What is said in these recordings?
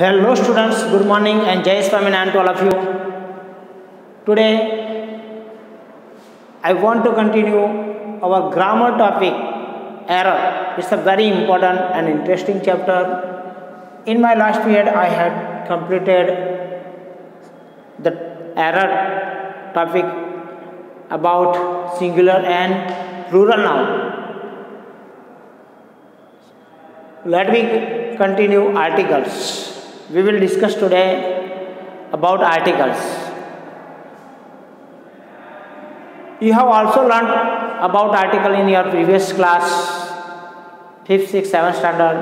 Hello students, good morning and Jai Swaminarayan to all of you. Today I want to continue our grammar topic error. It's a very important and interesting chapter. In my last period I had completed the error topic about singular and plural noun. Let me continue articles we will discuss today about articles. You have also learned about article in your previous class, 5th, 6th, 7th standard.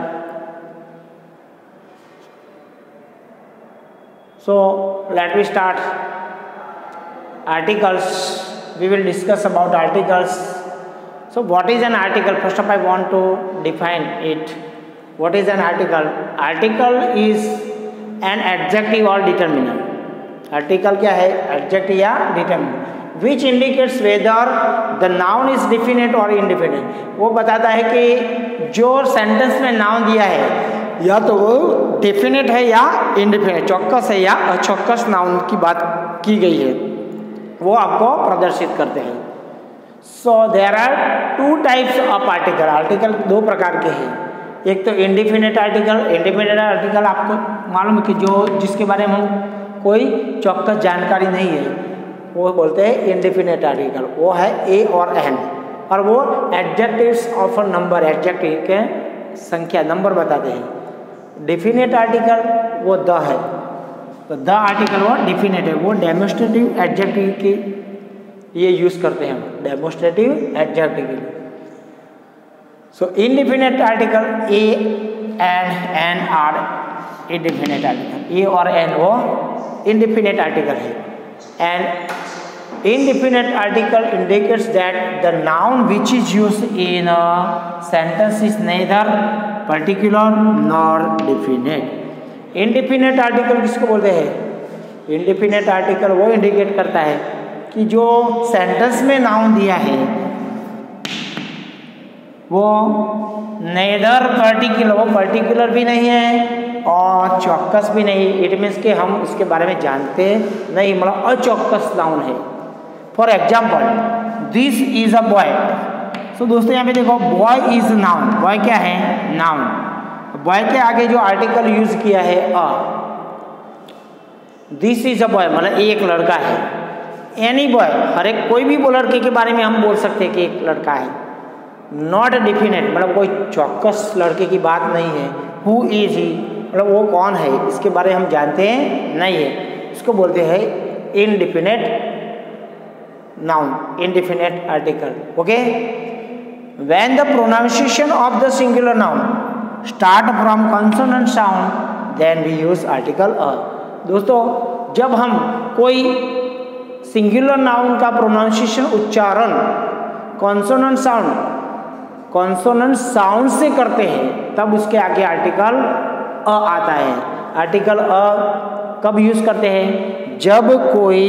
So let me start articles. We will discuss about articles. So what is an article? First of all, I want to define it. What is an article? Article is an adjective और determiner article क्या है? Adjective या determiner which indicates whether the noun is definite और indefinite वो बताता है कि जो सेंटेंस में नाउन दिया है, या तो वो डिफिनेट है या इनडिफिनेट चौक्कस है या अचौकस नाउन की बात की गई है। वो आपको प्रदर्शित करते हैं। So there are two types of article article दो प्रकार के हैं। एक तो इंडिफिनेट आर्टिकल इंडिफिनेट आर्टिकल आपको मालूम कि जो जिसके बारे में हम कोई चौक्कस जानकारी नहीं है, वो बोलते हैं इंडिफिनेट आर्टिकल वो है ए और एन और वो एडजेक्टिव्स ऑफ़ नंबर एडजेक्टिव के संख्या नंबर बताते हैं। डिफिनेट आर्टिकल वो द है तो द आर्टिकल वो डिफिनेट है, वो डेमोस्ट्रेटिव एडजेक्टिव की ये यूज़ करते हैं हम डेमोस्ट्रेटिव एडजेक्टिव के So, indefinite article a and n are indefinite article a और एन वो इंडिफिनेट आर्टिकल है. And indefinite article indicates that the noun which is used in sentence is neither particular nor definite indefinite article किसको बोलते हैं? Indefinite article वो indicate करता है कि जो सेंटेंस में नाउन दिया है, वो नेदर पर्टिकुलर वो पर्टिकुलर भी नहीं है और चौक्कस भी नहीं। इट मीन्स के हम उसके बारे में जानते नहीं मतलब अचौक्कस नाउन है। For example this is a boy so दोस्तों, यहाँ पे देखो बॉय इज़ नाउन बॉय क्या है? नाउन बॉय के आगे जो आर्टिकल यूज़ किया है a this is a boy मतलब एक लड़का है। एनी बॉय हर एक, कोई भी वो लड़के के बारे में हम बोल सकते हैं कि एक लड़का है। नॉट डिफिनेट मतलब कोई चौकस लड़के की बात नहीं है। हु इज़ ही मतलब वो कौन है? इसके बारे में हम जानते हैं, नहीं है। इसको बोलते हैं indefinite noun indefinite article okay when the pronunciation of the singular noun start from consonant sound then we use article a दोस्तों, जब हम कोई सिंगुलर नाउन का प्रोनाउंसिएशन उच्चारण कॉन्सोनेंट साउंड कॉन्सोनेंट साउंड से करते हैं, तब उसके आगे आर्टिकल अ आता है। आर्टिकल अ कब यूज़ करते हैं? जब कोई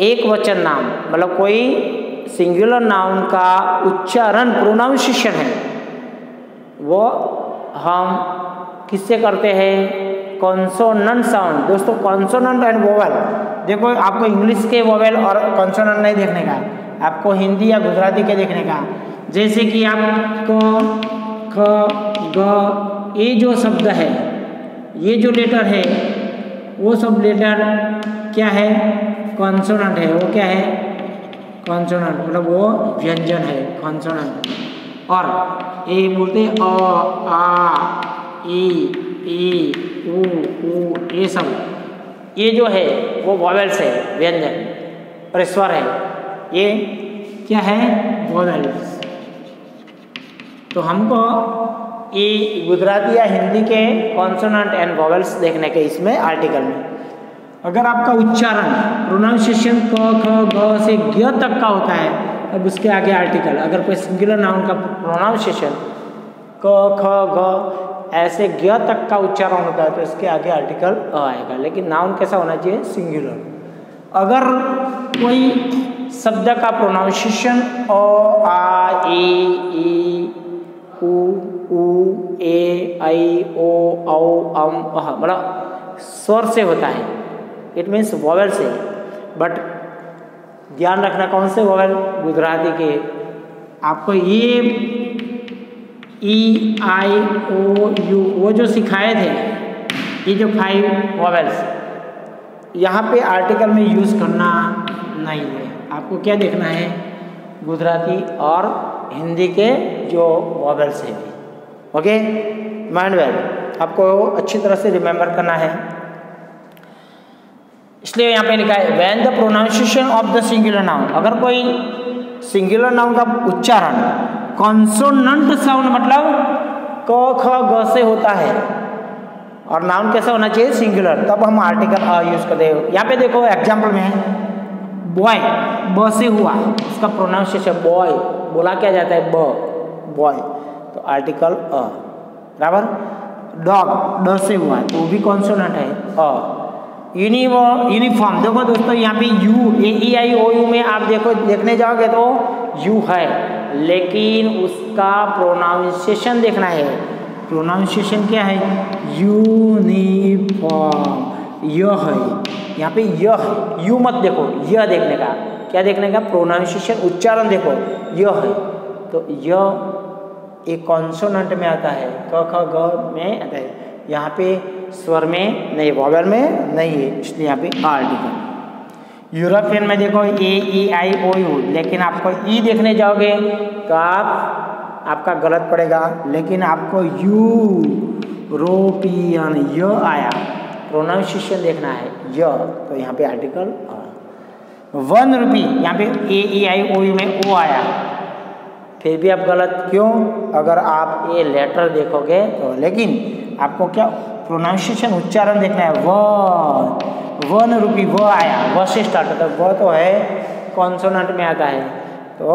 एक वचन नाम मतलब कोई सिंगुलर नाउन का उच्चारण प्रोनाउंसिएशन है, वो हम किससे करते हैं? कॉन्सोनेंट साउंड दोस्तों कॉन्सोनेंट एंड वोवेल देखो, आपको इंग्लिश के वोवेल और कॉन्सोनेंट नहीं देखने का, आपको हिंदी या गुजराती के देखने का। जैसे कि आपको क ग ये जो शब्द है, ये जो लेटर है, वो सब लेटर क्या है? कॉन्सोनेंट है। वो क्या है? कॉन्सोनेंट मतलब वो व्यंजन है। कॉन्सोनेंट और ये बोलते अ, आ, ई ये सब। ये जो है, वो वॉवेल्स है, व्यंजन। और स्वर है, ये क्या है? वॉवेल्स तो हमको ये गुजराती या हिंदी के कॉन्सोनेंट एंड वॉवेल्स देखने के इसमें आर्टिकल में। अगर आपका उच्चारण प्रोनाउंसिएशन क, ख, ग से ग तक का होता है अब उसके आगे आर्टिकल अगर कोई सिंगुलर नाउन का प्रोनाउंसिएशन क, ख, ग, ऐसे ग तक का उच्चारण होता है तो इसके आगे आर्टिकल अ आएगा। लेकिन नाउन कैसा होना चाहिए? सिंगुलर अगर कोई शब्द का प्रोनाउंसिएशन अ, आ आई, ओ, औ, अम, अह मतलब स्वर से होता है। इट मीन्स वॉवल से। बट ध्यान रखना कौन से वॉवल गुजराती के। आपको ये ई, आई, ओ, यू, वो जो सिखाए थे, ये जो फाइव वॉवल्स यहाँ पे आर्टिकल में यूज़ करना नहीं है। आपको क्या देखना है? गुजराती और हिंदी के जो वॉवल्स हैं। ओके माइंड वेल आपको अच्छी तरह से रिमेंबर करना है। इसलिए यहाँ पे लिखा है when the pronunciation of the singular noun अगर कोई सिंगुलर नाउन का उच्चारण कॉन्सोनंट साउंड मतलब क, ख, ग से होता है, और नाउन कैसा होना चाहिए? सिंगुलर तब हम आर्टिकल अ यूज़ करते हैं। यहाँ पे देखो एग्ज़ाम्पल में है बॉय ब से हुआ। उसका प्रोनाउंसिएशन बॉय बोला क्या जाता है? ब बॉय तो आर्टिकल अ। बराबर डॉग ड से हुआ है तो वो भी कॉन्सोनेंट है अ यूनिफॉर्म देखो दोस्तों यहाँ पे U A E I O you में आप देखो देखने जाओगे तो यू है लेकिन उसका प्रोनाउंसिएशन देखना है प्रोनाउंसिएशन क्या है यूनिफॉर्म यह है यहाँ पे यह यू मत देखो यह देखने का क्या देखने का प्रोनाउंसिएशन उच्चारण देखो यह है तो यह एक कॉन्सोनेंट में आता है, क, ख, ग में आता है। यहाँ पे स्वर में नहीं वॉवल में नहीं है, इसलिए यहाँ पे आर्टिकल यूरोपियन में देखो ए ई आई ओ यू लेकिन आपको ई e देखने जाओगे तो आप, आपका गलत पड़ेगा। लेकिन आपको यू रोपियन य आया। प्रोनाउंसिएशन देखना है य तो यहाँ पे आर्टिकल वन रुपी यहाँ पे ए ई आई ओ यू में ओ आया। फिर भी आप गलत क्यों? अगर आप ये लेटर देखोगे तो लेकिन आपको क्या प्रोनाउंसिएशन उच्चारण देखना है? व वन रूपी व आया, व से स्टार्ट होता है। व तो है कॉन्सोनेंट में आता है। तो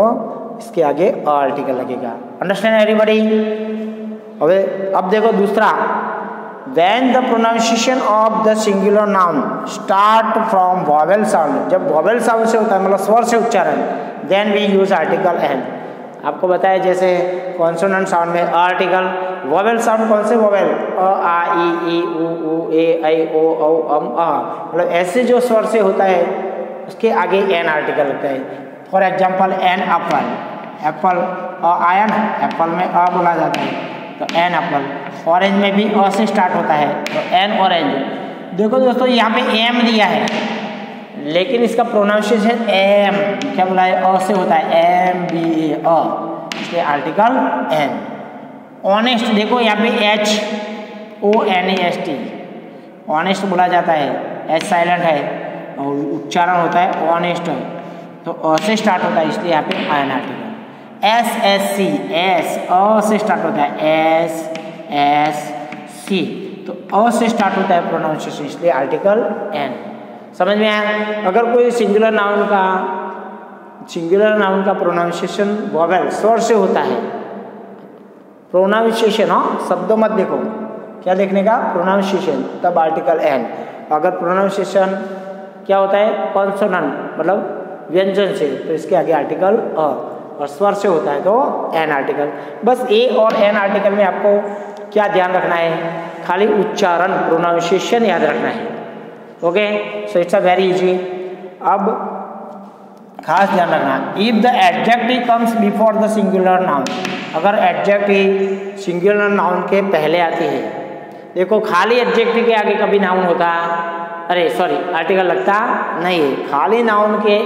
इसके आगे आर्टिकल लगेगा। अंडरस्टैंड एवरीबॉडी अबे, अब देखो दूसरा। When the pronunciation of the singular noun start from vowel sound जब वॉवेल साउंड से होता है मतलब स्वर से उच्चारण then we use article an आपको बताया जैसे कॉन्सोनेंट साउंड में आर्टिकल वोवेल साउंड कौन से वोवेल अ, आ, ई ई, उ उ, ए आई ओ, औ, अम, अ। मतलब ऐसे जो स्वर से होता है, उसके आगे एन आर्टिकल लगता है। For example an apple apple a आया ना एप्पल में अ बोला जाता है तो एन एप्पल ऑरेंज में भी अ से स्टार्ट होता है तो एन ऑरेंज देखो दोस्तों, यहाँ पे एम दिया है। लेकिन इसका प्रोनाउंसिएशन एम क्या बोला है? अ से होता है। एम बी ए अ। इसलिए आर्टिकल एन ऑनेस्ट देखो यहाँ पे H O N S T honest बोला जाता है। एच साइलेंट है। और उच्चारण होता है ऑनेस्ट तो अ से स्टार्ट होता है, इसलिए यहाँ पे an article S S C S अ से स्टार्ट होता है। एस एस सी तो अ से स्टार्ट होता है प्रोनाउंसिएशन इसलिए आर्टिकल एन समझ में आया? अगर कोई सिंगुलर नाउन का सिंगुलर नाउन का प्रोनाउंसिएशन वॉवेल स्वर से होता है प्रोनाउंसिएशन हाँ शब्दों मत देखो। क्या देखने का? प्रोनाउंसिएशन तब आर्टिकल एन अगर प्रोनाउंसिएशन क्या होता है? कॉन्सोनेंट मतलब व्यंजन से तो इसके आगे आर्टिकल अ, और स्वर से होता है तो एन आर्टिकल बस ए और एन आर्टिकल में आपको क्या ध्यान रखना है? खाली उच्चारण प्रोनाउंसिएशन याद रखना है। Okay so it's a very easy अब खास ध्यान रखना। If the adjective comes before the singular noun अगर एडजेक्टिव सिंगुलर नाउन के पहले आती है, देखो खाली एडजेक्टिव के आगे कभी नाउन होता, अरे सॉरी आर्टिकल लगता नहीं है। खाली नाउन के,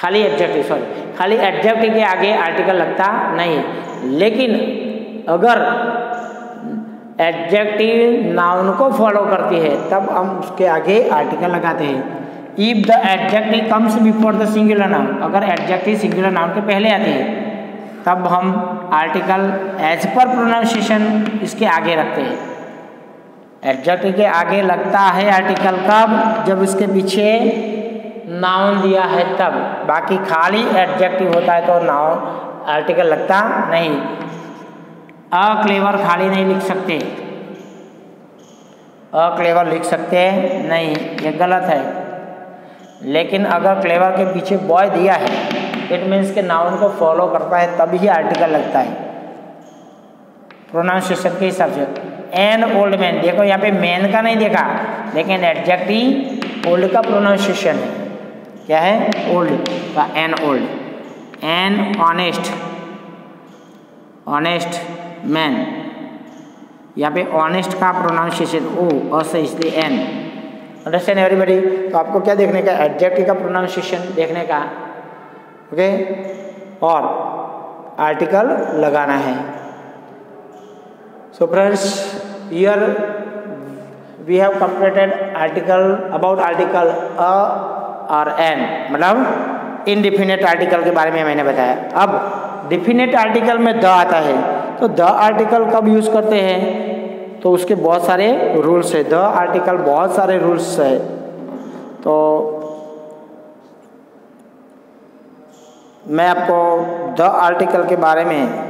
खाली एडजेक्टिव सॉरी खाली एडजेक्टिव के आगे आर्टिकल लगता नहीं लेकिन अगर एडजेक्टिव नाउन को फॉलो करती है, तब हम उसके आगे आर्टिकल लगाते हैं। If the adjective comes before the singular noun अगर एडजेक्टिव सिंगुलर नाउन के पहले आते हैं, तब हम आर्टिकल एज पर प्रोनाउंसिएशन इसके आगे रखते हैं। एडजेक्टिव के आगे लगता है आर्टिकल कब? जब इसके पीछे नाउन दिया है, तब। बाकी खाली एडजेक्टिव होता है तो नाउन आर्टिकल लगता नहीं। अक्लेवर खाली नहीं लिख सकते। अक्लेवर लिख सकते नहीं, ये गलत है। लेकिन अगर क्लेवर के पीछे बॉय दिया है इट मीन्स के नाउन को फॉलो करता है, तभी ही आर्टिकल लगता है। प्रोनाउंसिएशन के हिसाब से। एन ओल्ड मैन देखो यहाँ पे मैन का नहीं देखा, लेकिन एडजेक्टिव ओल्ड का प्रोनाउंसिएशन है। क्या है? ओल्ड का an old an honest honest man यहाँ पे ऑनेस्ट का प्रोनाउंसिएशन ओ अस इसलिए एन अंडरस्टैंड एवरीबडी तो आपको क्या देखने का? एडजेक्टिव का प्रोनाउंसिएशन देखने का। ओके और आर्टिकल लगाना है। So friends here we have completed article about article a और एन मतलब इनडिफिनेट आर्टिकल के बारे में मैंने बताया। अब डिफिनेट आर्टिकल में द आता है। तो द आर्टिकल कब यूज़ करते हैं? तो उसके बहुत सारे रूल्स है। द आर्टिकल बहुत सारे रूल्स है। तो मैं आपको द आर्टिकल के बारे में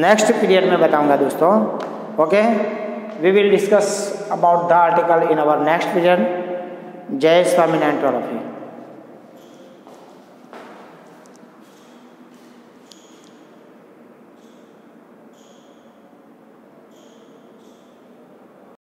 नेक्स्ट पीरियड में बताऊँगा दोस्तों। Okay we will discuss about the article in our next period Jai Swami Narayan